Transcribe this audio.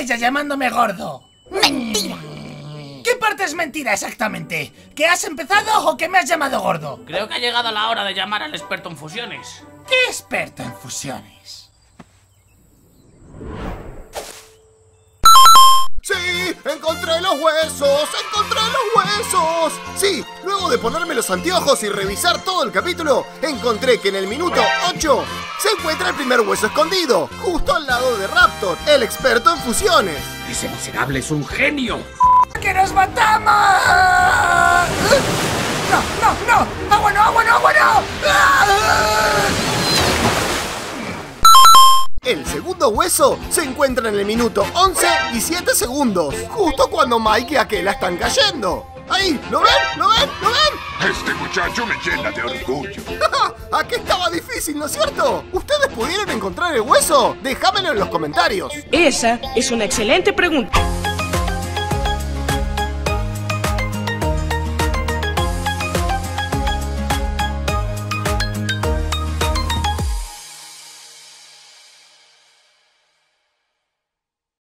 ella llamándome gordo? ¡Mentira! ¿Qué parte es mentira exactamente? ¿Que has empezado o que me has llamado gordo? Creo que ha llegado la hora de llamar al experto en fusiones. ¿Qué experto en fusiones? ¡Sí! ¡Encontré los huesos! ¡Encontré los huesos! Sí, luego de ponerme los anteojos y revisar todo el capítulo, encontré que en el minuto 8 se encuentra el primer hueso escondido, justo al lado de Raptor, el experto en fusiones. Ese miserable es un genio. ¡Que nos matamos! El segundo hueso se encuentra en el minuto 11 y 7 segundos, justo cuando Mike y Aquela están cayendo. ¡Ahí! ¿Lo ven? ¿Lo ven? ¿Lo ven? Este muchacho me llena de orgullo. ¿A qué estaba difícil, no es cierto? ¿Ustedes pudieron encontrar el hueso? Déjamelo en los comentarios. Esa es una excelente pregunta.